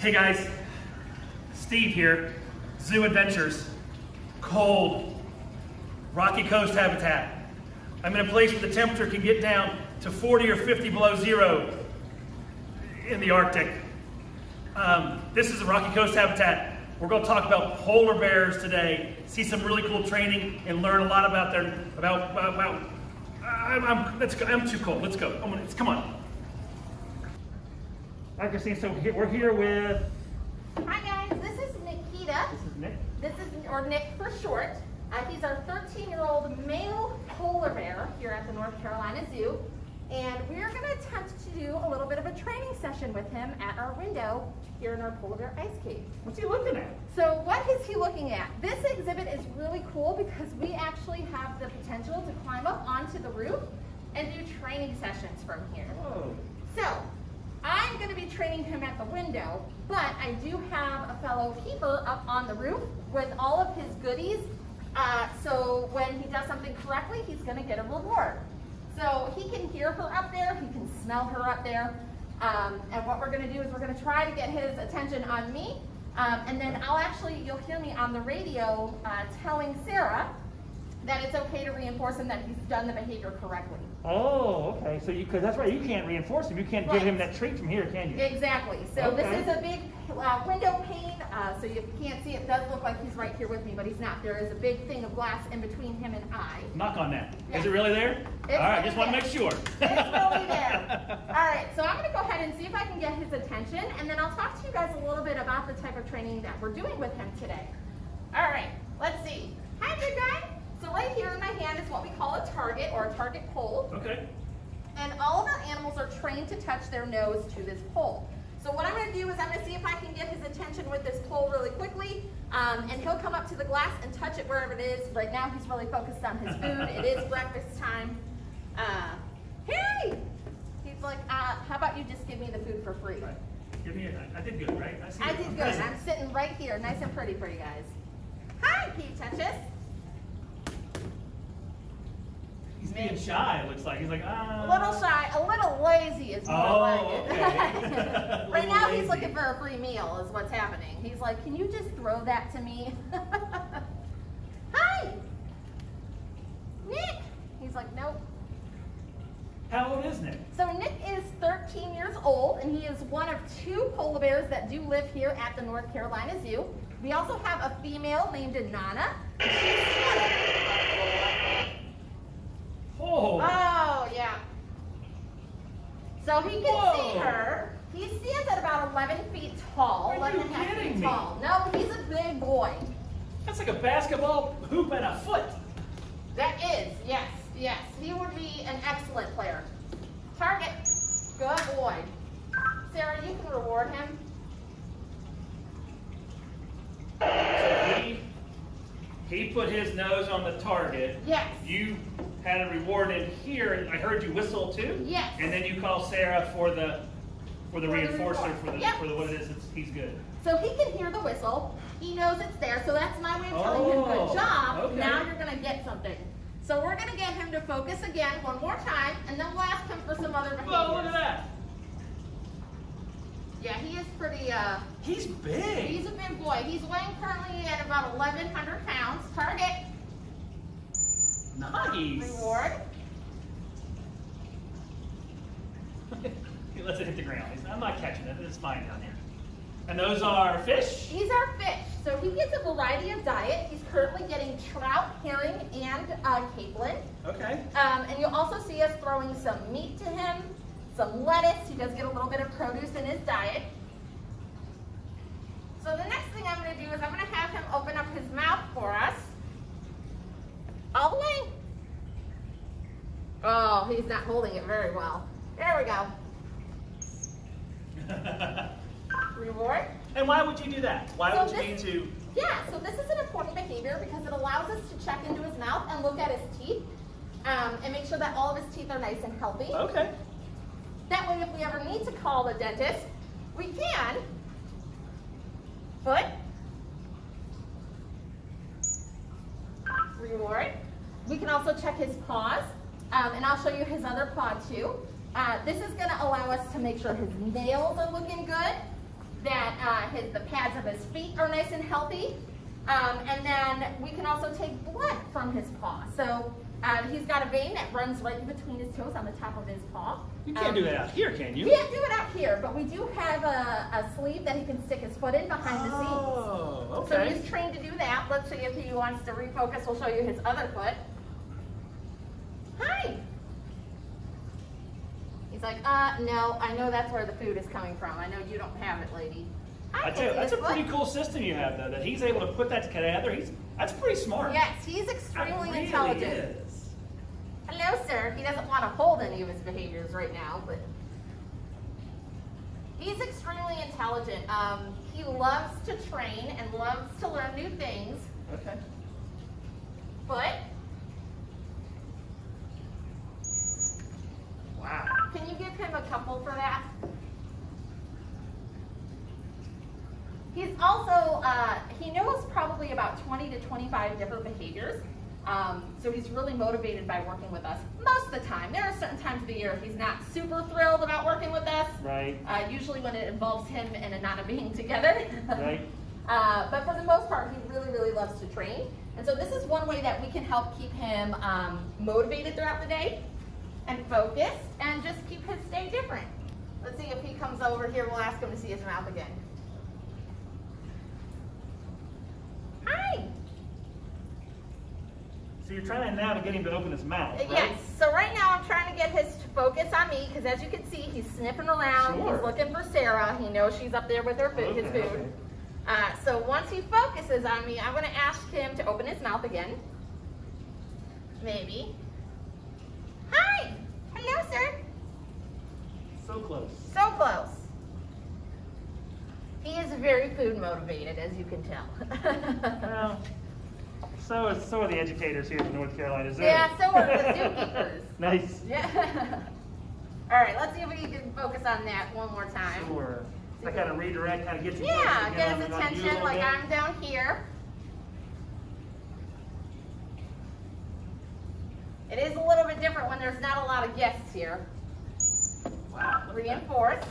Hey guys, Steve here, Zoo EDventures. Cold, Rocky Coast habitat. I'm in a place where the temperature can get down to 40 or 50 below zero in the Arctic. Um, this is a Rocky Coast habitat. We're going to talk about polar bears today, see some really cool training, and learn a lot about their about about. I'm, I'm, let's go. I'm too cold. Let's go. Come on. Hi, Christine. So we're here with. Hi guys, this is Nikita. This is Nick. This is, or Nick for short. Uh, he's our 13-year-old male polar bear here at the North Carolina Zoo. And we're gonna attempt to do a little bit of a training session with him at our window here in our polar bear ice cave. What's he looking at? So what is he looking at? This exhibit is really cool because we actually have the potential to climb up onto the roof and do training sessions from here. Oh. So, I'm going to be training him at the window, but I do have a fellow keeper up on the roof with all of his goodies. Uh, so when he does something correctly, he's going to get a reward. So he can hear her up there, he can smell her up there. Um, and what we're going to do is we're going to try to get his attention on me. Um, and then I'll actually, you'll hear me on the radio uh, telling Sarah that it's okay to reinforce him that he's done the behavior correctly. Oh, okay. So you, because that's right, you can't reinforce him. You can't give him that treat from here, can you? Exactly. So Okay. this is a big uh, window pane. Uh, so if you can't see, it does look like he's right here with me, but he's not. There is a big thing of glass in between him and I. Knock on that. Is Yeah. it really there? It's All right, really just want to make sure. It's really there. All right, so I'm going to go ahead and see if I can get his attention, and then I'll talk to you guys a little bit about the type of training that we're doing with him today. All right, let's see. Hi, good guy. So right here in my hand is what we call a target or a target pole. Okay. And all of our animals are trained to touch their nose to this pole. So what I'm going to do is I'm going to see if I can get his attention with this pole really quickly. Um, and he'll come up to the glass and touch it wherever it is. Right now he's really focused on his food. it is breakfast time. Uh, hey! He's like, uh, how about you just give me the food for free? Right. Give me a, I did good, right? see I did I'm good. I'm sitting right here, nice and pretty for you guys. Hi, Pete Touches. He's being shy, it looks like. He's like, ah. A little shy, a little lazy is more Oh, like it. okay. Right now he's looking for a free meal is what's happening. He's like, can you just throw that to me? Hi! Nick! He's like, nope. How old is Nick? So Nick is 13 years old and he is one of two polar bears that do live here at the North Carolina Zoo. We also have a female named Nana. She's 20. Oh. Oh, yeah. So he can see Whoa. her. He stands at about 11 feet tall, Are 11 you and kidding feet me? tall. No, he's a big boy. That's like a basketball hoop and a foot. That is, yes, yes. He would be an excellent player. Target. Good boy. Sarah, you can reward him. So he, he put his nose on the target. Yes. You had a reward in here. I heard you whistle too. Yes. And then you call Sarah for the for the For reinforcer reward. for the Yep. for the what it is. He's good. So he can hear the whistle. He knows it's there. So that's my way of telling him Oh, good job. okay. Now you're going to get something. So we're going to get him to focus again one more time, and then we'll ask him for some other behaviors. Whoa! Look at that. Yeah, he is pretty, uh, He's big. he's a big boy. He's weighing currently at about 1,100 pounds. Target, nice. reward. he lets it hit the ground. He's, I'm not catching it. It's fine down here. And those are fish. These are fish. So he gets a variety of diet. He's currently getting trout, herring, and uh, capelin. Okay. Um, and you'll also see us throwing some meat to him, some lettuce. He does get a little bit of produce in his diet. So the next thing I'm going to do is I'm going to have him open up his mouth for us. All the way. Oh, he's not holding it very well. There we go. Reward. and why would you do that? Why So would you need to? Yeah, so this is an important behavior because it allows us to check into his mouth and look at his teeth um, and make sure that all of his teeth are nice and healthy. Okay. That way, if we ever need to call the dentist, we can. Foot. Reward. We can also check his paws, um, and I'll show you his other paw too. Uh, this is going to allow us to make sure his nails are looking good. That uh, his, the pads of his feet are nice and healthy. Um, and then we can also take blood from his paw. So um, he's got a vein that runs right between his toes on the top of his paw. You can't Um, do that out here, can you? We can't do it out here, but we do have a, a sleeve that he can stick his foot in behind the scenes. Oh, So he's trained to do that. Let's see if he wants to refocus. We'll show you his other foot. Hi. He's like, uh, no, I know that's where the food is coming from. I know you don't have it, lady. Hi, I tell you, that's a pretty cool system you have, though, that he's able to put that together. He's that's pretty smart. Yes, he's extremely really intelligent. is. Hello, sir. He doesn't want to hold any of his behaviors right now, but he's extremely intelligent. Um, he loves to train and loves to learn new things, Okay. but Wow. Can you give him a couple for that? He's also, uh, he knows probably about 20 to 25 different behaviors. Um, so he's really motivated by working with us most of the time. There are certain times of the year he's not super thrilled about working with us. Right. Uh, usually when it involves him and Anana being together. Right. Uh, but for the most part, he really, really loves to train. And so this is one way that we can help keep him um, motivated throughout the day and focused and just keep his day different. Let's see if he comes over here. We'll ask him to see his mouth again. Hi. So you're trying now to get him to open his mouth, right? Yes. So right now I'm trying to get his focus on me because as you can see, he's sniffing around. Sure. He's looking for Sarah. He knows she's up there with her food, his food. Uh, so once he focuses on me, I'm going to ask him to open his mouth again. Maybe. Hi. Hello, sir. So close. So close. He is very food motivated, as you can tell. Well, so is so are the educators here in North Carolina Zoo. Yeah, so are the zookeepers. nice. yeah. All right, let's see if we can focus on that one more time. Sure. That kind of redirect, kind of gets you Yeah, get his on- on you a attention like bit. I'm down here. It is a little bit different when there's not a lot of guests here. Wow. look at that. Reinforce.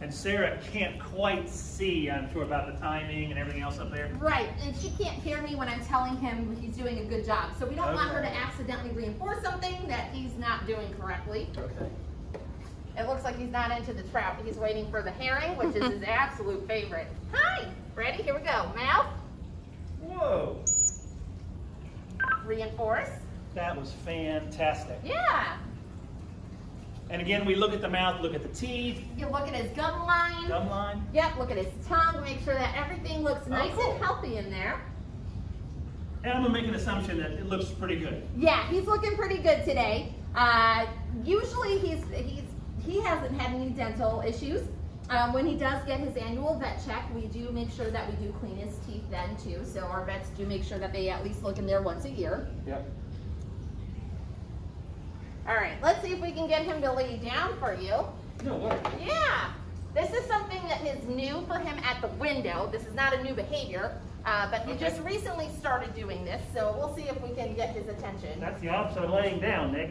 And Sarah can't quite see, I'm sure, about the timing and everything else up there. Right, and she can't hear me when I'm telling him he's doing a good job. So we don't want her to accidentally reinforce something that he's not doing correctly. Okay. It looks like he's not into the trout. He's waiting for the herring, which is his absolute favorite. Hi, ready? Here we go. Mouth, Whoa. reinforce. That was fantastic. Yeah. And again, we look at the mouth, look at the teeth, You look at his gum line. gum line. Yep, look at his tongue. Make sure that everything looks Oh, nice cool. and healthy in there. And I'm gonna make an assumption that it looks pretty good. Yeah, he's looking pretty good today. Uh, usually he's he's he hasn't had any dental issues. Um, when he does get his annual vet check, we do make sure that we do clean his teeth then too. So our vets do make sure that they at least look in there once a year. Yep. All right, let's see if we can get him to lay down for you. No way. Yeah, this is something that is new for him at the window. This is not a new behavior, uh, but he Okay. just recently started doing this. So we'll see if we can get his attention. That's the opposite of laying down, Nick.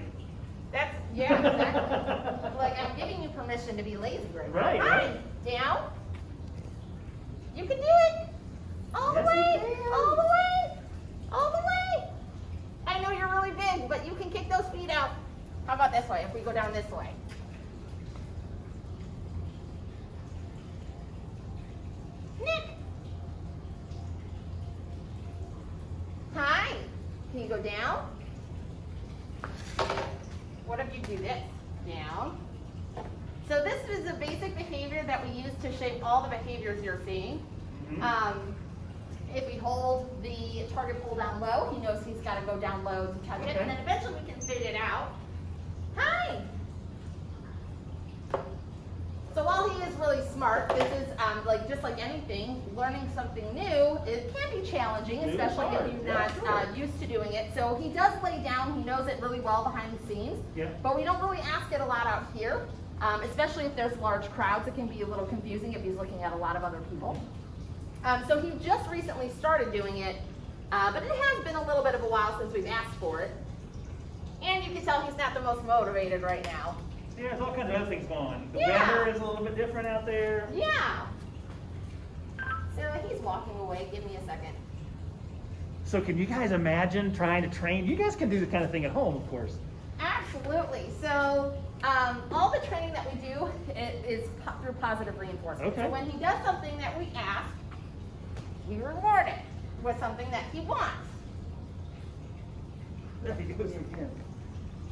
That's yeah, exactly. like I'm giving you permission to be lazy right now. Right, right. Down. You can do it. All the Yes, you way. All the way. All the way. I know you're really big, but you can kick those feet out. How about this way? If we go down this way. Nick. Hi. Can you go down? What if you do this? Down. So this is a basic behavior that we use to shape all the behaviors you're seeing. Mhm. Um, if we hold the target pull down low, he knows he's got to go down low to touch it, and then eventually we can fade it out. Hi. So while he is really smart, this is um, like just like anything, learning something new, it can be challenging, especially if you're not uh, used to doing it. So he does lay down, he knows it really well behind the scenes, Yeah. but we don't really ask it a lot out here, um, especially if there's large crowds. It can be a little confusing if he's looking at a lot of other people. Um, so he just recently started doing it, uh, but it has been a little bit of a while since we've asked for it. And you can tell he's not the most motivated right now. Yeah, there's all kinds of other things going on. The Yeah. weather is a little bit different out there. Yeah. Sarah, he's walking away. Give me a second. So can you guys imagine trying to train? You guys can do the kind of thing at home, of course. Absolutely. So um, all the training that we do it is through positive reinforcement. Okay. So when he does something that we ask, we reward it with something that he wants. There he goes again.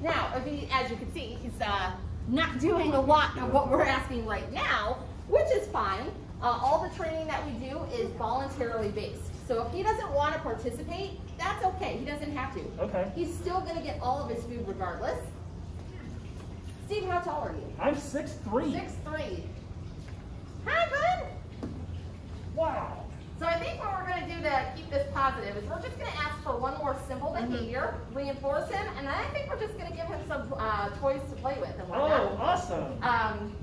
Now, if he, as you can see, he's uh, not doing a lot of what we're asking right now, which is fine. Uh, all the training that we do is voluntarily based. So if he doesn't want to participate, that's okay. He doesn't have to. Okay. He's still going to get all of his food regardless. Steve, how tall are you? I'm 6'3". Six three. Hi, bud. Wow. So I think what we're going to do to keep this positive is we're just going to ask for one more simple behavior, reinforce him, and then I think we're just going to give him some uh, toys to play with and Oh, awesome. Um,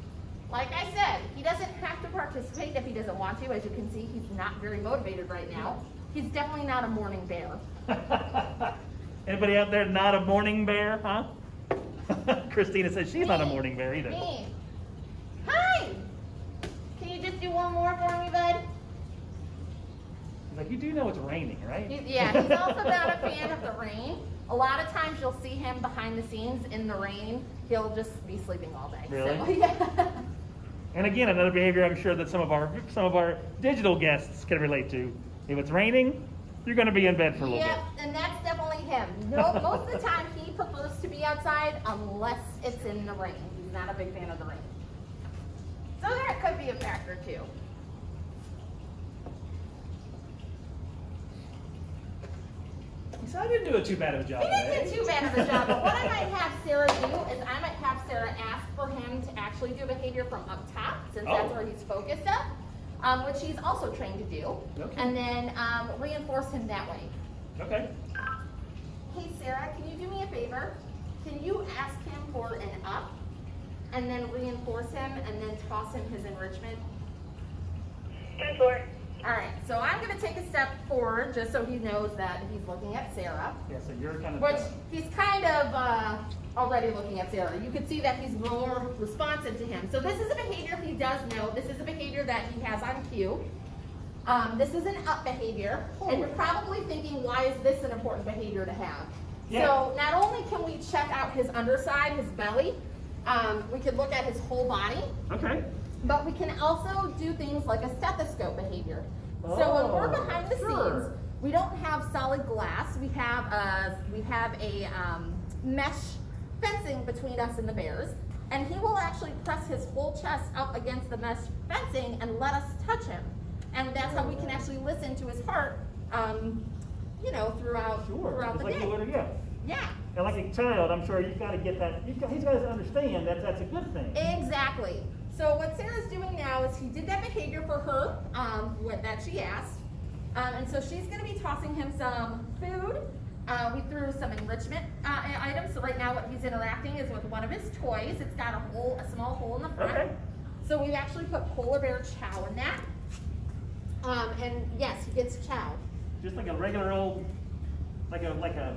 like I said, he doesn't have to participate if he doesn't want to. As you can see, he's not very motivated right now. He's definitely not a morning bear. Anybody out there not a morning bear, huh? Christina says she's not a morning bear either. Me. Hi. Can you just do one more for me, bud? He's like, you do know it's raining, right? He's, yeah, he's also not a fan of the rain. A lot of times you'll see him behind the scenes in the rain. He'll just be sleeping all day. So, Really? yeah. And again, another behavior I'm sure that some of our some of our digital guests can relate to. If it's raining, you're going to be in bed for a little bit. Yep, and that's definitely him. No, most of the time he prefers to be outside unless it's in the rain. He's not a big fan of the rain. So that could be a factor too. So I didn't do a too bad of a job He didn't today. do too bad of a job, but what I might have Sarah do is I might have Sarah ask for him to actually do behavior from up top, since that's Oh. where he's focused up, um, which he's also trained to do, Okay. and then um, reinforce him that way. Okay. Hey Sarah, can you do me a favor? Can you ask him for an up, and then reinforce him, and then toss him his enrichment? Ten four. All right, so I'm gonna take a step forward, just so he knows that he's looking at Sarah. Yeah, so you're kind of. Which he's kind of uh, already looking at Sarah. You can see that he's more responsive to him. So this is a behavior he does know. This is a behavior that he has on cue. Um, this is an up behavior, and you're probably thinking, why is this an important behavior to have? Yeah. So not only can we check out his underside, his belly, um, we could look at his whole body, Okay. But we can also do things like a stethoscope behavior. so when we're Oh, behind the sure. scenes, we don't have solid glass. We have a we have a um, mesh fencing between us and the bears, and he will actually press his whole chest up against the mesh fencing and let us touch him, and that's how we can actually listen to his heart. Um, you know, throughout Sure. throughout the like day. you would, yeah. Yeah. And like a child, I'm sure you've got to get that. You've got, he's got to understand that that's a good thing. Exactly. So what Sarah's doing now is he did that behavior for her, um, what that she asked, um, and so she's going to be tossing him some food. Uh, we threw some enrichment uh, items. So right now, what he's interacting is with one of his toys. It's got a hole, a small hole in the front. Okay. So we've actually put polar bear chow in that. Um, and yes, he gets chow. Just like a regular old, like a like a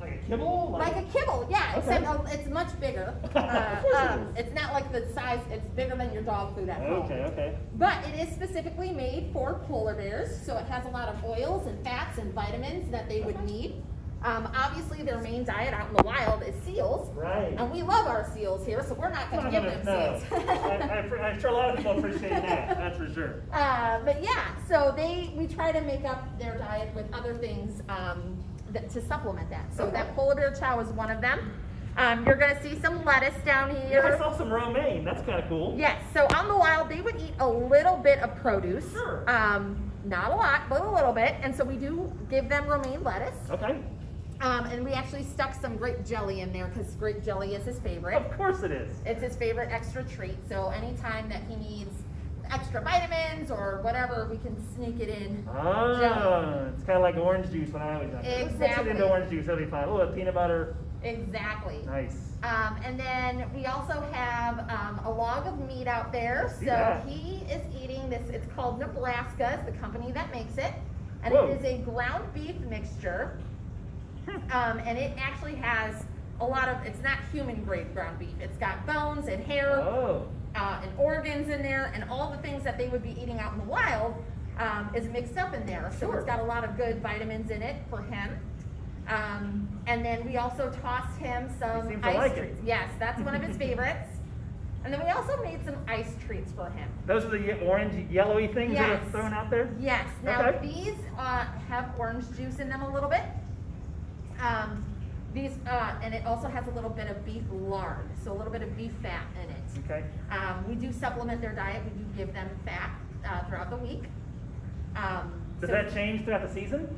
like a kibble. Like a kibble, yeah, Okay. except uh, it's much bigger. Uh, um, it's not like the size, it's bigger than your dog food at home. Okay. Okay. But it is specifically made for polar bears, so it has a lot of oils and fats and vitamins that they would need. Um, obviously, their main diet out in the wild is seals, Right. and we love our seals here, so we're not going to give them no. seals. I, I, I'm sure a lot of people appreciate that. That's for sure. uh, but yeah, so they we try to make up their diet with other things um, to supplement that. So that polar bear chow is one of them. Um, you're going to see some lettuce down Yeah, I saw some romaine. That's kind of cool. Yes, so on the wild, they would eat a little bit of produce. Sure. Um, not a lot, but a little bit. And so we do give them romaine lettuce. Okay. Um, and we actually stuck some grape jelly in there because grape jelly is his favorite. Of course it is. It's his favorite extra treat. So anytime that he needs extra vitamins or whatever, we can sneak it in. Ah, it's kind of like orange juice when I was younger. Let's mix it Exactly. into orange juice. That'll be fine. A little peanut butter. Exactly. Nice. Um, and then we also have um, a log of meat out there. So that. he is eating this. It's called Nebraska. It's the company that makes it, and Whoa. it is a ground beef mixture. Um, and it actually has a lot of, it's not human grade ground beef. It's got bones and hair Oh, uh, and organs in there, and all the things that they would be eating out in the wild um, is mixed up in there. So Sure. it's got a lot of good vitamins in it for him. Um, and then we also tossed him some He seems to ice like it. treats. Yes, that's one of his favorites. And then we also made some ice treats for him. those are the orange, yellowy things that are thrown out there? Yes. Now Okay. these uh, have orange juice in them a little bit. Um, these uh, and it also has a little bit of beef lard, so a little bit of beef fat in it. Okay. Um, we do supplement their diet. We do give them fat uh, throughout the week. Um, Does so- that change throughout the season?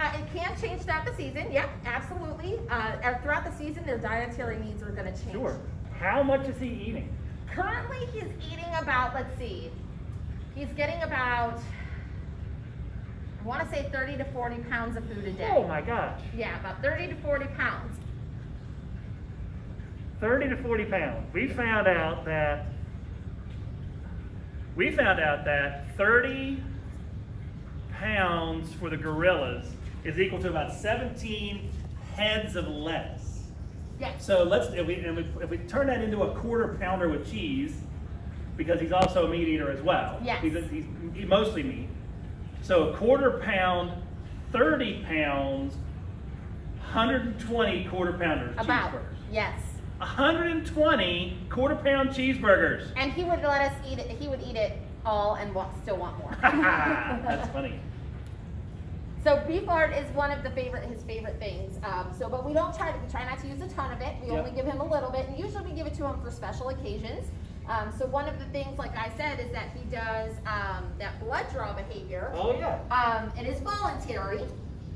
Uh, it can change throughout the season. Yep, absolutely. Uh, uh, throughout the season, their dietary needs are going to change. Sure. How much is he eating? Currently, he's eating about. Let's see. He's getting about. I want to say 30 to 40 pounds of food a day. Oh my gosh. Yeah, about 30 to 40 pounds. 30 to 40 pounds. We found out that we found out that 30 pounds for the gorillas is equal to about 17 heads of lettuce. Yes. So let's if we, and we if we turn that into a quarter pounder with cheese, because he's also a meat eater as well. Yes. He's, he's, he's mostly meat. So a quarter pound, 30 pounds, 120 quarter pounders, About. cheeseburgers. Yes. 120 quarter pound cheeseburgers. And he would let us eat it. He would eat it all and wa- still want more. That's funny. So beef lard is one of the favorite, his favorite things. Um, so, but we don't try to, we try not to use a ton of it. We Yep. only give him a little bit, and usually we give it to him for special occasions. Um, so one of the things, like I said, is that he does um, that blood draw behavior. Oh yeah. Um, it is voluntary.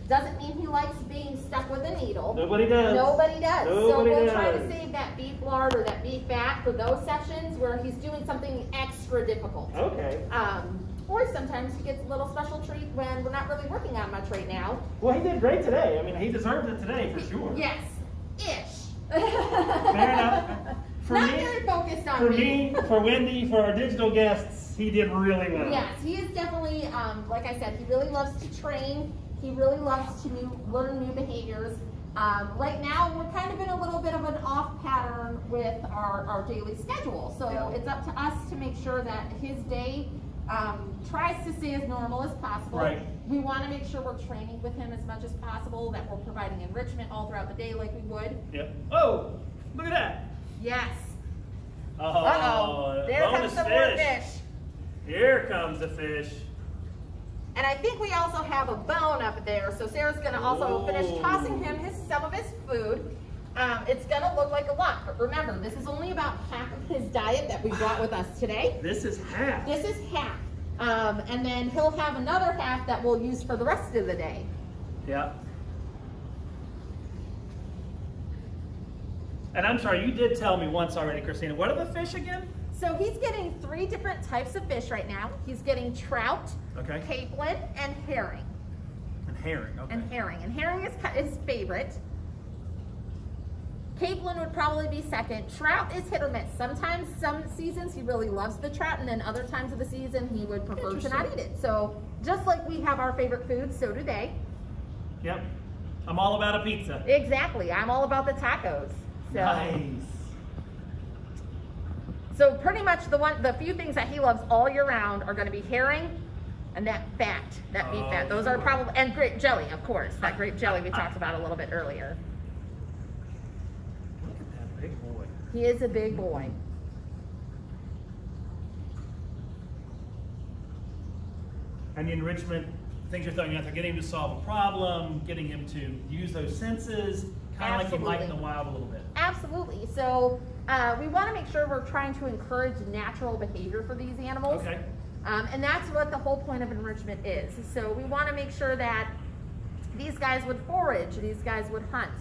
Doesn't mean he likes being stuck with a needle. Nobody does. Nobody does. Nobody so we'll try to save that beef lard or that beef fat for those sessions where he's doing something extra difficult. Okay. Um, or sometimes he gets a little special treat when we're not really working on much right now. Well, he did great today. I mean, he deserved it today for sure. Yes, ish. Fair enough. For not me- very focused on For me. me, for Wendy, for our digital guests, he did really well. Yes, he is definitely, um, like I said, he really loves to train. He really loves to new, learn new behaviors. Um, right now, we're kind of in a little bit of an off pattern with our, our daily schedule. So Yeah. it's up to us to make sure that his day um, tries to stay as normal as possible. Right. We want to make sure we're training with him as much as possible, that we're providing enrichment all throughout the day like we would. Yep. Oh, look at that. Yes. Oh, Uh-oh. There comes the more fish. Here comes the fish. And I think we also have a bone up there, so Sarah's gonna also finish tossing him his some of his food. Um, it's gonna look like a lot, but remember, this is only about half of his diet that we brought with us today. This is half. This is half. Um, and then he'll have another half that we'll use for the rest of the day. Yeah. And I'm sorry, you did tell me once already, Christina. What are the fish again? So he's getting three different types of fish right now. He's getting trout, Okay. capelin, and herring. And herring. Okay. and herring. And herring is his favorite. Capelin would probably be second. Trout is hit or miss. Sometimes, some seasons he really loves the trout, and then other times of the season he would prefer to not eat it. So just like we have our favorite foods, so do they. Yep. I'm all about a pizza. Exactly. I'm all about the tacos. So, Nice. So pretty much the one, the few things that he loves all year round are going to be herring and that fat, that beef Oh, fat. Those are sure. probably and grape jelly, of course. That grape jelly we talked about a little bit earlier. Look at that big boy. He is a big boy. And the enrichment, things you're throwing out there, getting him to solve a problem, getting him to use those senses, kind of like you might in the wild a little bit. Absolutely. So uh, we want to make sure we're trying to encourage natural behavior for these animals. Okay. Um, and that's what the whole point of enrichment is. So we want to make sure that these guys would forage, these guys would hunt.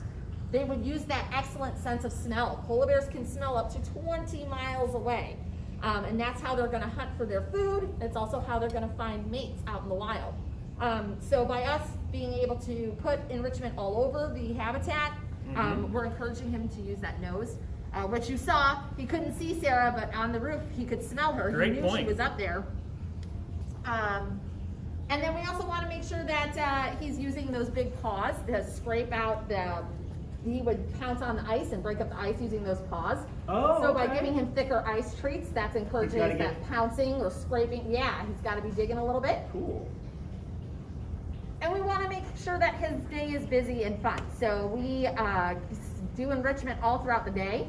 They would use that excellent sense of smell. Polar bears can smell up to 20 miles away. Um, and that's how they're going to hunt for their food. It's also how they're going to find mates out in the wild. Um, so by us being able to put enrichment all over the habitat, um, we're encouraging him to use that nose. Uh, which you saw, he couldn't see Sarah, but on the roof he could smell her. Great he knew she was up there. Um, and then we also want to make sure that uh, he's using those big paws to scrape out the he would pounce on the ice and break up the ice using those paws. Oh, So by okay. giving him thicker ice treats, that's encourages gotta that get- pouncing or scraping. Yeah, he's got to be digging a little bit. Cool. And we want to make sure that his day is busy and fun. So we uh, do enrichment all throughout the day.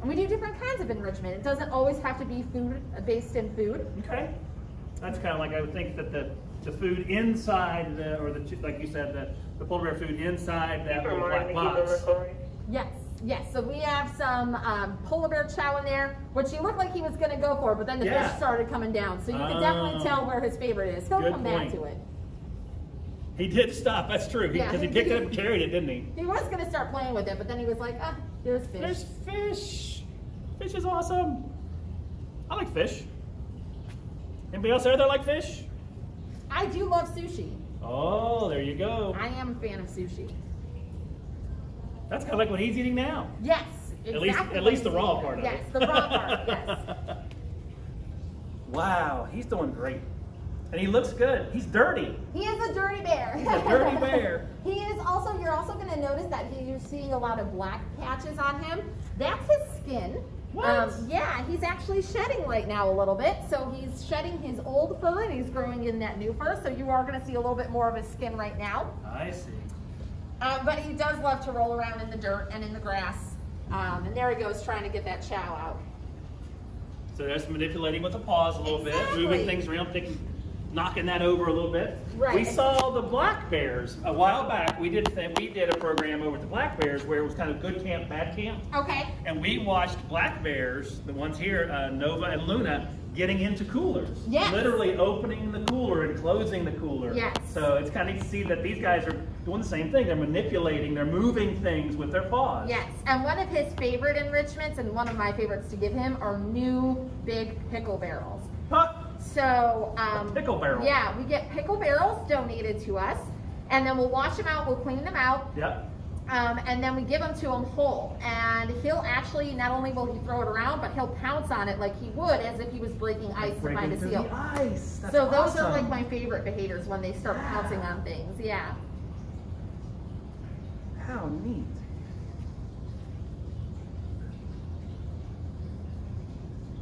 And we do different kinds of enrichment. It doesn't always have to be food based in food. Okay. That's kind of like I would think that the, the food inside the, or the, like you said, the, the polar bear food inside that little black me to keep box. Yes, yes. So we have some um, polar bear chow in there, which he looked like he was going to go for, but then the Yeah. fish started coming down. So you can Oh. definitely tell where his favorite is. He'll come point. back to it. He did stop, that's true, Yeah, because he he picked it up and carried it, didn't he? He was going to start playing with it, but then he was like, ah, there's fish. There's fish. Fish is awesome. I like fish. Anybody else there that like fish? I do love sushi. Oh, there you go. I am a fan of sushi. That's kind of like what he's eating now. Yes. At least, exactly at least the raw part of yes, it. Yes, the raw part, yes. Wow, he's doing great. And he looks good. He's dirty. He is a dirty bear. He's a dirty bear. he is also, you're also going to notice that he, you're seeing a lot of black patches on him. That's his skin. Um, What? yeah, he's actually shedding right now a little bit. So he's shedding his old fur and he's growing in that new fur. So you are going to see a little bit more of his skin right now. I see. Uh, but he does love to roll around in the dirt and in the grass. Um, and there he goes trying to get that chow out. So there's manipulating with the paws a little Exactly. bit, moving things around, taking, knocking that over a little bit. Right. We saw the black bears a while back. We did we did a program over at the black bears where it was kind of good camp, bad camp, Okay. and we watched black bears, the ones here, uh, Nova and Luna, getting into coolers. Yes. Literally opening the cooler and closing the cooler. Yes. So it's kind of neat to see that these guys are doing the same thing. They're manipulating, they're moving things with their paws. Yes, and one of his favorite enrichments and one of my favorites to give him are new big pickle barrels. Huh. So, um, pickle barrel. Yeah, we get pickle barrels donated to us, and then we'll wash them out, we'll clean them out, Yep. um, and then we give them to him whole. And he'll actually, not only will he throw it around, but he'll pounce on it like he would as if he was breaking ice to Breaking find a seal. the ice. That's So those are like my favorite behaviors when they start pouncing on things. Yeah. How neat.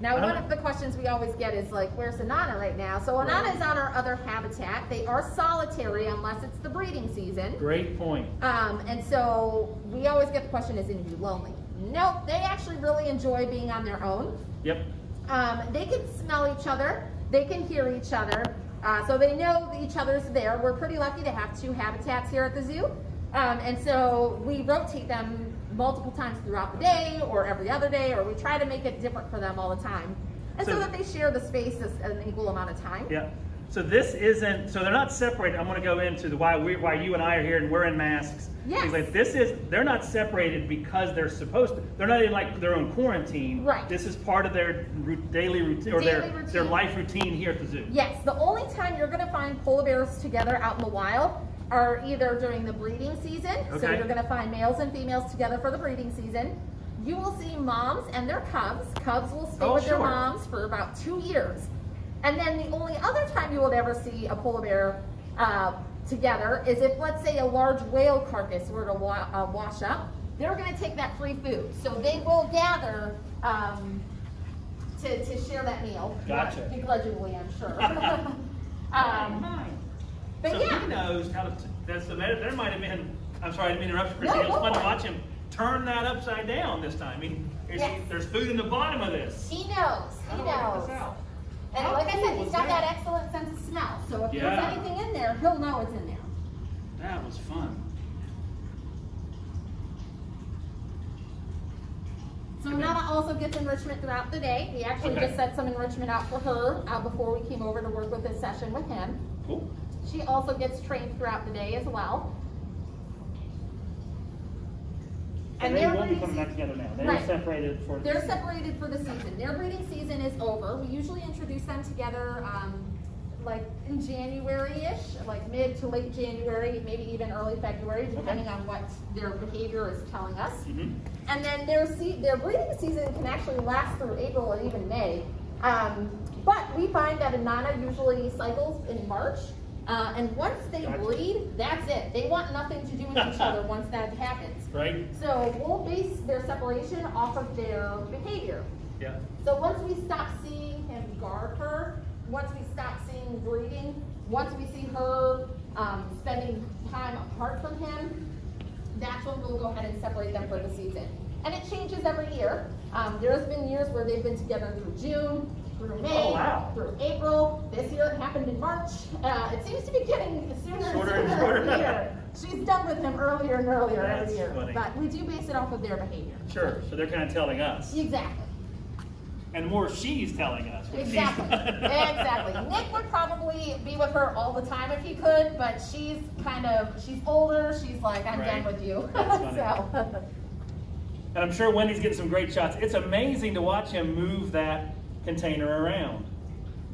Now, one of the questions we always get is like, where's Anana right now? So Anana Right. is on our other habitat. They are solitary unless it's the breeding season. Great point. Um, and so we always get the question, is Indy lonely? Nope, they actually really enjoy being on their own. Yep. Um, they can smell each other, they can hear each other, uh, so they know each other's there. We're pretty lucky to have two habitats here at the zoo. Um, and so we rotate them multiple times throughout the day or every other day, or we try to make it different for them all the time. And so, So- that they share the space an equal amount of time. Yeah. So this isn't. So they're not separated. I'm going to go into the why we why you and I are here and we're in masks. Yes. Like this is they're not separated because they're supposed to. They're not in like their own quarantine. Right. This is part of their daily routine or their Daily their routine. life routine here at the zoo. Yes, the only time you're going to find polar bears together out in the wild are either during the breeding season. So you're going to find males and females together for the breeding season. You will see moms and their cubs. Cubs will stay Oh, with their moms for about two years. And then the only other time you will ever see a polar bear uh, together is if, let's say, a large whale carcass were to wa- uh, wash up. They're going to take that free food. So they will gather um, to, to share that meal. Gotcha. Not begrudgingly, I'm sure. um, but so yeah. he knows how to. T- that's the there, there might have been. I'm sorry, I didn't mean to interrupt you, Chrissy. No, it was fun to watch him turn that upside down this time. I mean, there's, Yes. there's food in the bottom of this. He knows. He do I get knows. And How like I said, he's got that? that excellent sense of smell. So if Yeah. there's anything in there, he'll know it's in there. That was fun. So Nana also gets enrichment throughout the day. We actually Okay. just set some enrichment out for her uh, before we came over to work with this session with him. Cool. She also gets trained throughout the day as well. And, And they they're won't be coming back together now. They're Right. separated for. They're separated for the season. Their breeding season is over. We usually introduce them together um, like in January-ish, like mid to late January, maybe even early February, depending on what their behavior is telling us. Mhm. And then their se- their breeding season can actually last through April or even May. Um, but we find that Anana usually cycles in March, Uh, and once they Gotcha. breed, that's it. They want nothing to do with each other once that happens. Right? So we'll base their separation off of their behavior. Yeah. So once we stop seeing him guard her, once we stop seeing breeding, once we see her um, spending time apart from him, that's when we'll go ahead and separate them for the season. And it changes every year. Um, there's been years where they've been together through June, through May, Oh, wow. through April. This year it happened in March. Uh, it seems to be getting sooner and Shorter and sooner shorter. She's done with him earlier and earlier That's every year. funny. But we do base it off of their behavior. Sure. So they're kind of telling us. Exactly. And more she's telling us. Exactly. exactly. Nick would probably be with her all the time if he could, but she's kind of she's older. She's like, I'm Right. done with you. So And I'm sure Wendy's getting some great shots. It's amazing to watch him move that container around.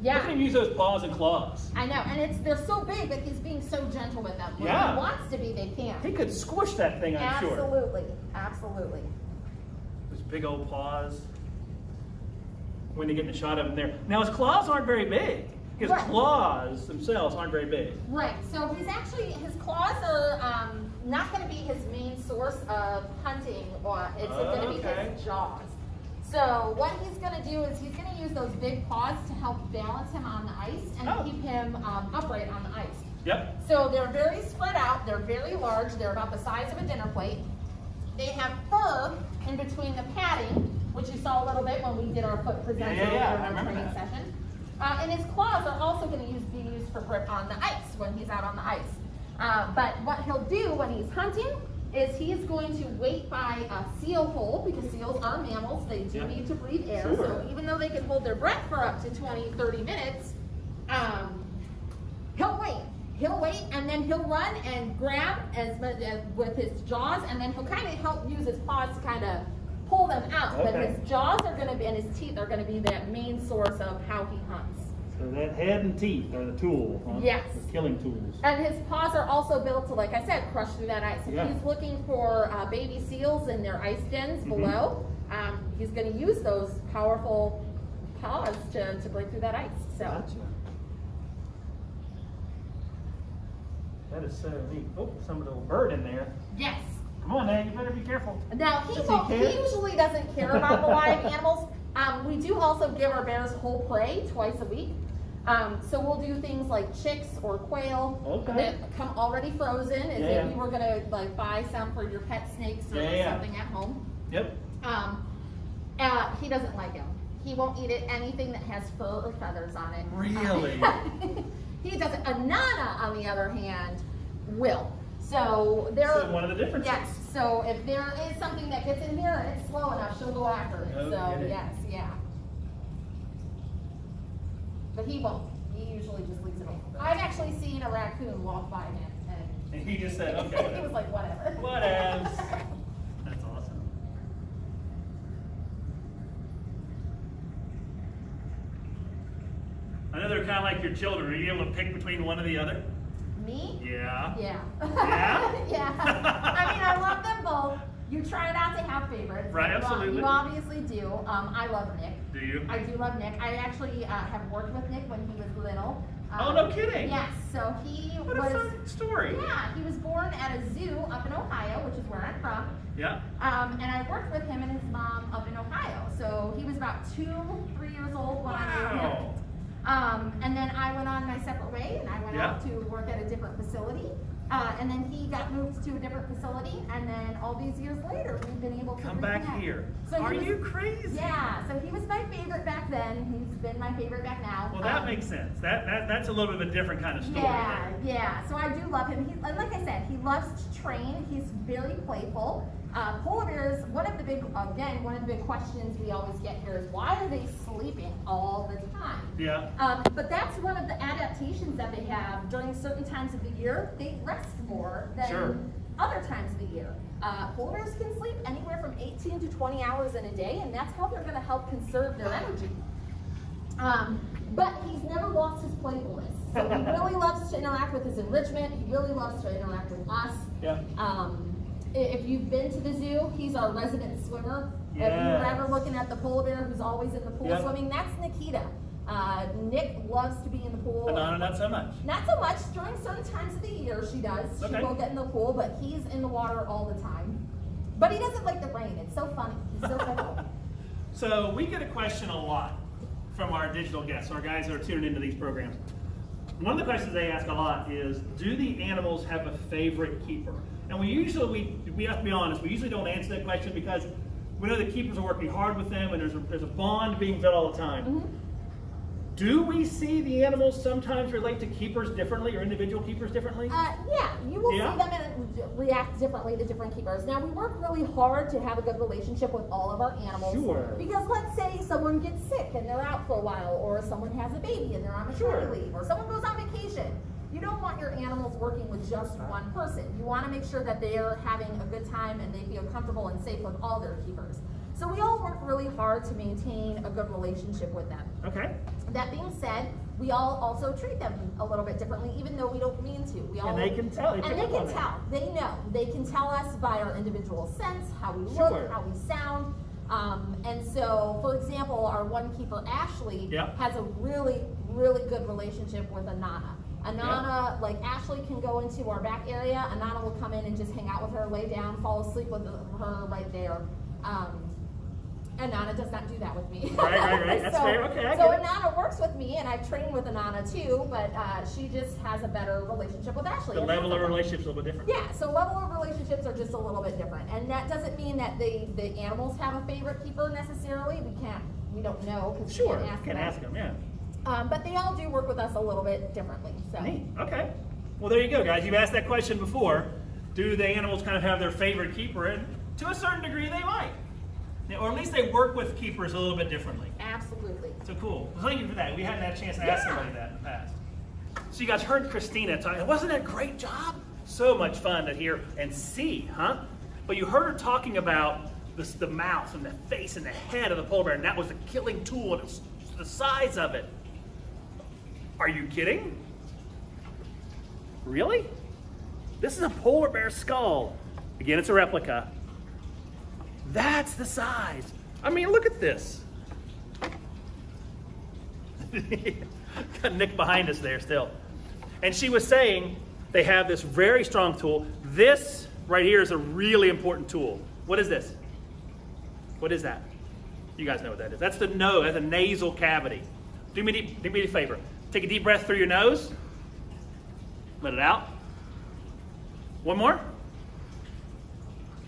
Yeah. Look at him use those paws and claws. I know, and it's they're so big, but he's being so gentle with them. When Yeah. he wants to be, they can't. He could squish that thing, I'm sure. Absolutely, absolutely. Those big old paws. Wendy getting a shot of him there. Now his claws aren't very big. His Right. claws themselves aren't very big. Right. So he's actually his claws are um, not going to be his main source of hunting, or it's going to be Okay. his jaws. So what he's going to do is he's going to use those big paws to help balance him on the ice and Oh. keep him um, upright on the ice. Yep. So they're very spread out. They're very large. They're about the size of a dinner plate. They have fur in between the padding, which you saw a little bit when we did our foot presenter Yeah, yeah, yeah. I our remember training that. session. Uh, and his claws are also going to use, be used for grip on the ice when he's out on the ice. Uh, but what he'll do when he's hunting is he's going to wait by a seal hole because seals are mammals. They do Yeah. need to breathe air. Sure. So even though they can hold their breath for up to 20, 30 minutes, um, he'll wait. He'll wait and then he'll run and grab as, as with his jaws and then he'll kind of help use his paws to kind of pull them out. But his jaws are going to be and his teeth are going to be that main source of how he hunts. So that head and teeth are the tool. Huh? Yes. The killing tools. And his paws are also built to, like I said, crush through that ice. If Yeah. he's looking for uh, baby seals in their ice dens Mhm. below, um, he's going to use those powerful paws to, to break through that ice. So. Gotcha. That is so neat. Oh, some little bird in there. Yes. Come on, man. You better be careful. Now he, Does he he usually doesn't care about the live animals. Um, we do also give our bears whole prey twice a week. Um, so we'll do things like chicks or quail Okay. that come already frozen, as Yeah, if yeah. you were gonna like buy some for your pet snakes or Yeah, yeah. something at home. Yep. Um, uh, he doesn't like them. He won't eat it anything that has fur or feathers on it. Really? he doesn't. Anana, on the other hand, will. So there. So one of the differences. Yes. So if there is something that gets in here and it's slow enough, she'll go after it. No so yes, yeah. But he won't. He usually just leaves it alone. I've actually seen a raccoon walk by him, and And he just said, okay. he was like, whatever. Whatevs. That's awesome. I know they're kind of like your children. Are you able to pick between one or the other? Me? Yeah. Yeah. Yeah? yeah. I mean, I love them both. You try not to have favorites. Right, You, absolutely. You obviously do. Um, I love Nick. Do you? I do love Nick. I actually uh, have worked with Nick when he was little. Oh, Um, no kidding. Yes. So he What a was. fun story. Yeah, he was born at a zoo up in Ohio, which is where I'm from. Yeah. Um, and I worked with him and his mom up in Ohio. So he was about two, three years old when I knew him. Wow. Um, and then I went on my separate way and I went Yeah. off to work at a different facility. Uh, and then he got moved to a different facility. And then all these years later, we've been able to Come back here. So he Are was- you crazy? Yeah. So he was my favorite back then. He's been my favorite back now. Well, that Um, makes sense. That, that that's a little bit of a different kind of story. yeah, there. yeah. So I do love him. He, and like I said, he loves to train. He's very playful. Uh, polar bears. One of the big, again, one of the big questions we always get here is why are they sleeping all the time? Yeah. Um, but that's one of the adaptations that they have during certain times of the year. They rest more than Sure. other times of the year. Uh, polar bears can sleep anywhere from 18 to 20 hours in a day, and that's how they're going to help conserve their energy. Um, but he's never lost his playfulness. So he really loves to interact with his enrichment. He really loves to interact with us. Yeah. Um, if you've been to the zoo, he's our resident swimmer. If you're ever looking at the polar bear who's always in the pool Yep. swimming, that's Nikita. Uh, Nick loves to be in the pool. Anana, not so much. Not so much during certain times of the year. She does. She will get in the pool, but he's in the water all the time. But he doesn't like the rain. It's so funny. He's so fickle. So we get a question a lot from our digital guests, our guys that are tuning into these programs. One of the questions they ask a lot is, do the animals have a favorite keeper? And we usually, we, we have to be honest, we usually don't answer that question because we know the keepers are working hard with them and there's a, there's a bond being built all the time. Mhm. Do we see the animals sometimes relate to keepers differently or individual keepers differently? Uh, yeah, you will Yeah? see them react differently to different keepers. Now, we work really hard to have a good relationship with all of our animals. Sure. Because let's say someone gets sick and they're out for a while, or someone has a baby and they're on maternity Sure. leave, or someone goes on vacation. You don't want your animals working with just one person. You want to make sure that they're having a good time and they feel comfortable and safe with all their keepers. So we all work really hard to maintain a good relationship with them. Okay. That being said, we all also treat them a little bit differently, even though we don't mean to. We all And they can tell, they and they can tell. They know. They can tell us by our individual sense, how we Sure. look, how we sound. Um, and so, for example, our one keeper Ashley Yep. has a really, really good relationship with Anana. Anana, like Ashley can go into our back area. Anana will come in and just hang out with her, lay down, fall asleep with her right there. Um, Anana does not do that with me. Right, right, right. That's so, fair. Okay, I so get it. Anana works with me, and I've trained with Anana too, but uh, she just has a better relationship with Ashley. The level of relationship's a little bit different. Yeah, so level of relationships are just a little bit different, and that doesn't mean that the the animals have a favorite keeper necessarily. We can't, we don't know because Sure. we can't ask Can them. ask them, yeah. Um, but they all do work with us a little bit differently. So Neat. Okay. Well, there you go, guys. You've asked that question before. Do the animals kind of have their favorite keeper? And to a certain degree, they might. Or at least they work with keepers a little bit differently. absolutely. So cool. Well, thank you for that. We hadn't had a chance to ask Yeah. somebody that in the past. So you guys heard Christina talking. Wasn't that a great job? So much fun to hear and see, huh? But you heard her talking about the, the mouth and the face and the head of the polar bear, and that was the killing tool, and the size of it. Are you kidding? Really? This is a polar bear skull. Again, it's a replica. That's the size. I mean, look at this. Got Nick behind us there still. And she was saying they have this very strong tool. This right here is a really important tool. What is this? What is that? You guys know what that is. That's the nose, that's a nasal cavity. Do me, do me a favor. Take a deep breath through your nose. Let it out. One more.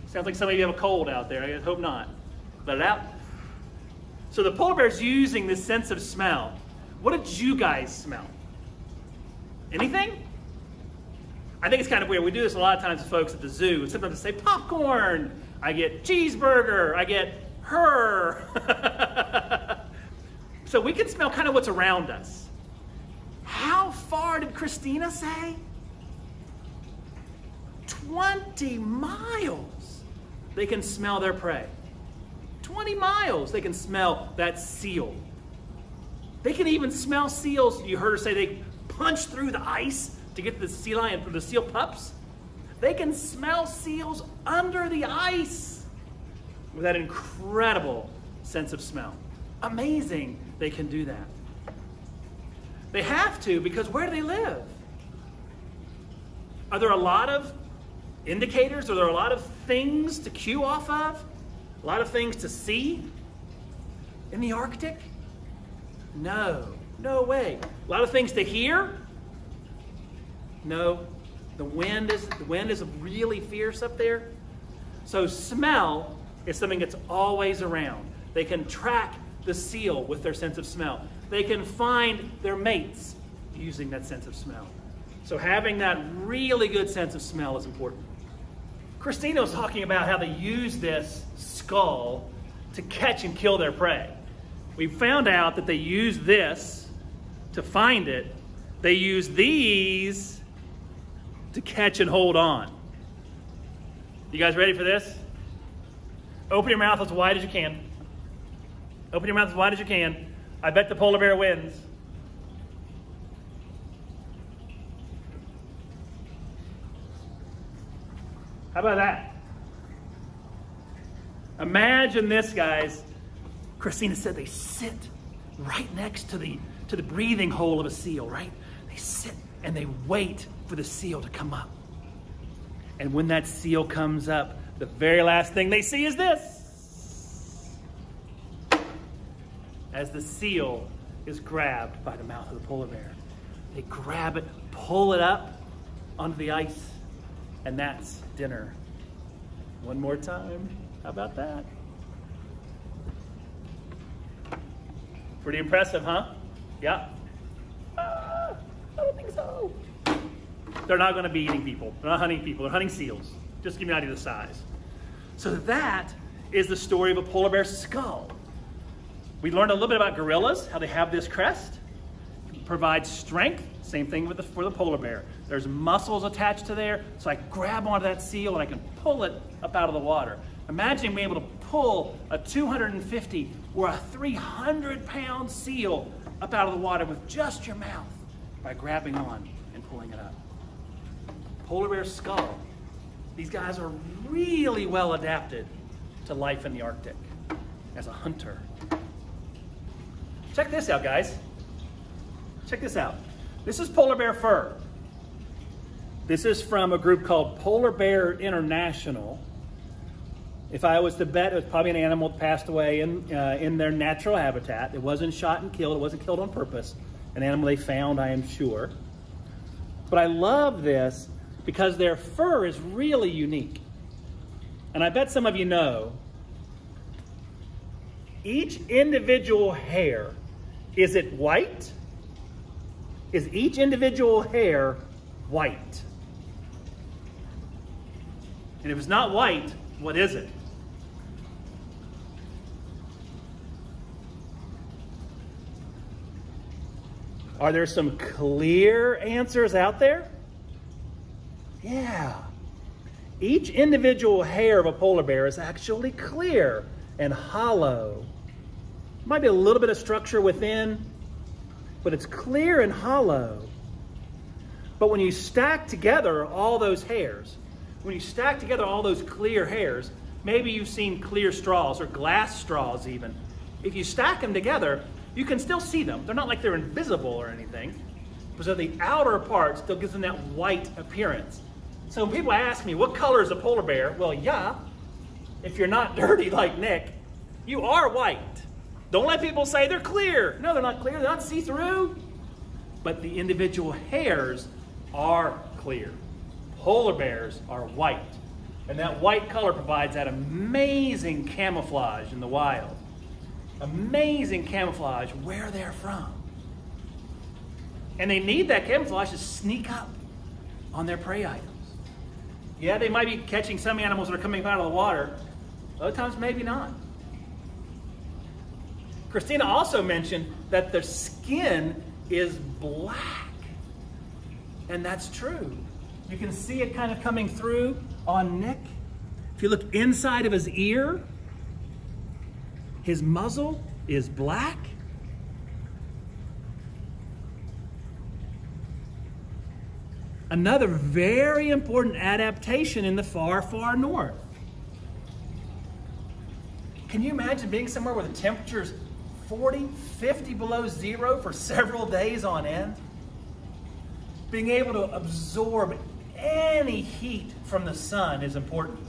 Sounds like some of you have a cold out there. I hope not. Let it out. So the polar bear's using this sense of smell. What did you guys smell? Anything? I think it's kind of weird. We do this a lot of times with folks at the zoo. Sometimes they say popcorn. I get cheeseburger. I get her. so we can smell kind of what's around us. Far did Christina say? 20 miles they can smell their prey. 20 miles they can smell that seal. They can even smell seals. You heard her say they punch through the ice to get to the sea lion for the seal pups. They can smell seals under the ice with that incredible sense of smell. Amazing they can do that. They have to because where do they live? Are there a lot of indicators? Are there a lot of things to cue off of? A lot of things to see in the Arctic? No, no way. A lot of things to hear? No. The wind is the wind is really fierce up there. So smell is something that's always around. They can track the seal with their sense of smell. They can find their mates using that sense of smell. So having that really good sense of smell is important. Christina was talking about how they use this skull to catch and kill their prey. We found out that they use this to find it. They use these to catch and hold on. You guys ready for this? Open your mouth as wide as you can. Open your mouth as wide as you can. I bet the polar bear wins. How about that? Imagine this, guys. Christina said they sit right next to the, to the breathing hole of a seal, right? They sit and they wait for the seal to come up. And when that seal comes up, the very last thing they see is this. As the seal is grabbed by the mouth of the polar bear, they grab it, pull it up onto the ice, and that's dinner. One more time. How about that? Pretty impressive, huh? Yeah. Ah, I don't think so. They're not going to be eating people. They're not hunting people. They're hunting seals. Just give me an idea of the size. So that is the story of a polar bear skull. We learned a little bit about gorillas, how they have this crest. Provides strength. Same thing with the, for the polar bear. There's muscles attached to there, so I grab onto that seal and I can pull it up out of the water. Imagine being able to pull a 250 or a 300 pound seal up out of the water with just your mouth by grabbing on and pulling it up. Polar bear skull. These guys are really well adapted to life in the Arctic as a hunter. Check this out, guys. Check this out. This is polar bear fur. This is from a group called Polar Bear International. If I was to bet, it was probably an animal that passed away in, uh, in their natural habitat. It wasn't shot and killed. It wasn't killed on purpose. An animal they found, I am sure. But I love this because their fur is really unique. And I bet some of you know, each individual hair, is it white? Is each individual hair white? And if it's not white, what is it? Are there some clear answers out there? Yeah. Each individual hair of a polar bear is actually clear and hollow. Might be a little bit of structure within, but it's clear and hollow. But when you stack together all those hairs, when you stack together all those clear hairs, maybe you've seen clear straws or glass straws even. If you stack them together, you can still see them. They're not like they're invisible or anything. So the outer part still gives them that white appearance. So when people ask me, what color is a polar bear? Well, yeah, if you're not dirty like Nick, you are white. Don't let people say they're clear. No, they're not clear. They're not see-through. But the individual hairs are clear. Polar bears are white. And that white color provides that amazing camouflage in the wild. Amazing camouflage where they're from. And they need that camouflage to sneak up on their prey items. Yeah, they might be catching some animals that are coming out of the water. Other times, maybe not. Christina also mentioned that the skin is black. And that's true. You can see it kind of coming through on Nick. If you look inside of his ear, his muzzle is black. Another very important adaptation in the far, far north. Can you imagine being somewhere where the temperature's 40, 50 below zero for several days on end? Being able to absorb any heat from the sun is important.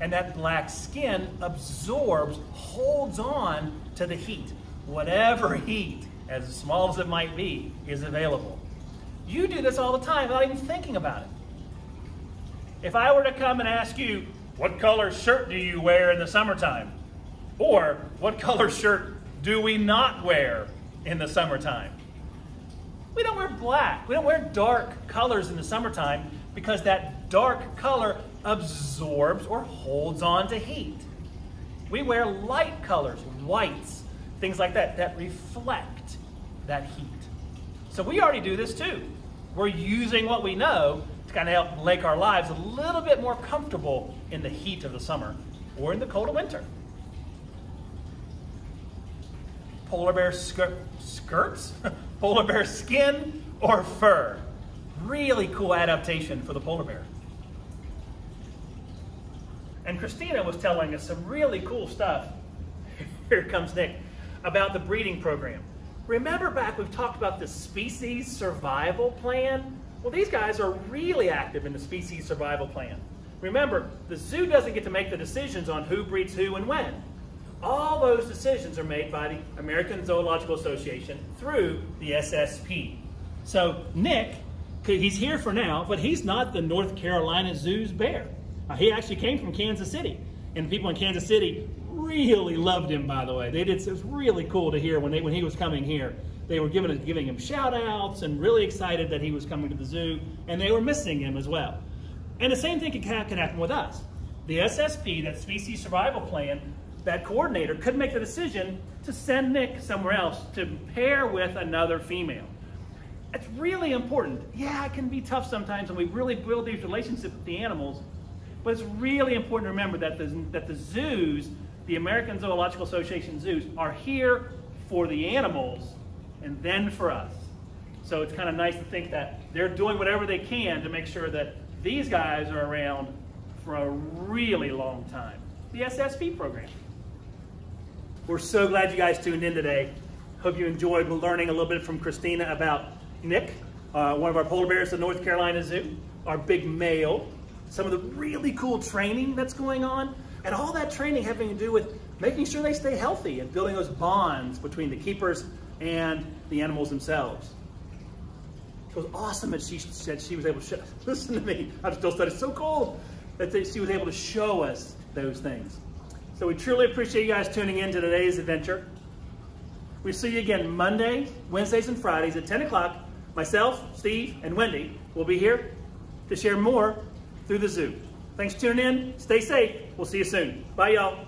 And that black skin absorbs, holds on to the heat. Whatever heat, as small as it might be, is available. You do this all the time without even thinking about it. If I were to come and ask you, what color shirt do you wear in the summertime? Or what color shirt do we not wear in the summertime? We don't wear black. We don't wear dark colors in the summertime because that dark color absorbs or holds on to heat. We wear light colors, whites, things like that, that reflect that heat. So we already do this too. We're using what we know to kind of help make our lives a little bit more comfortable in the heat of the summer or in the cold of winter. Polar bear skir- skirts, polar bear skin, or fur. Really cool adaptation for the polar bear. And Christina was telling us some really cool stuff. Here comes Nick about the breeding program. Remember back we've talked about the species survival plan? Well, these guys are really active in the species survival plan. Remember, the zoo doesn't get to make the decisions on who breeds who and when. All those decisions are made by the American Zoological Association through the SSP. So Nick, he's here for now, but he's not the North Carolina Zoo's bear. Uh, he actually came from Kansas City, and people in Kansas City really loved him. By the way, they did. It was really cool to hear when they when he was coming here. They were giving giving him shout outs and really excited that he was coming to the zoo, and they were missing him as well. And the same thing can, can happen with us. The SSP, that Species Survival Plan, that coordinator could make the decision to send Nick somewhere else to pair with another female. It's really important. Yeah, it can be tough sometimes when we really build these relationships with the animals, but it's really important to remember that the, that the zoos, the American Zoological Association zoos, are here for the animals and then for us. So it's kind of nice to think that they're doing whatever they can to make sure that these guys are around for a really long time. The SSP program. We're so glad you guys tuned in today. Hope you enjoyed learning a little bit from Christina about Nick, uh, one of our polar bears at North Carolina Zoo, our big male, some of the really cool training that's going on, and all that training having to do with making sure they stay healthy and building those bonds between the keepers and the animals themselves. It was awesome that she said she was able to listen to me. I'm still studying. So cold, that she was able to show us those things. So we truly appreciate you guys tuning in to today's adventure. We see you again Monday, Wednesdays, and Fridays at 10 o'clock. Myself, Steve, and Wendy will be here to share more through the zoo. Thanks for tuning in. Stay safe. We'll see you soon. Bye, y'all.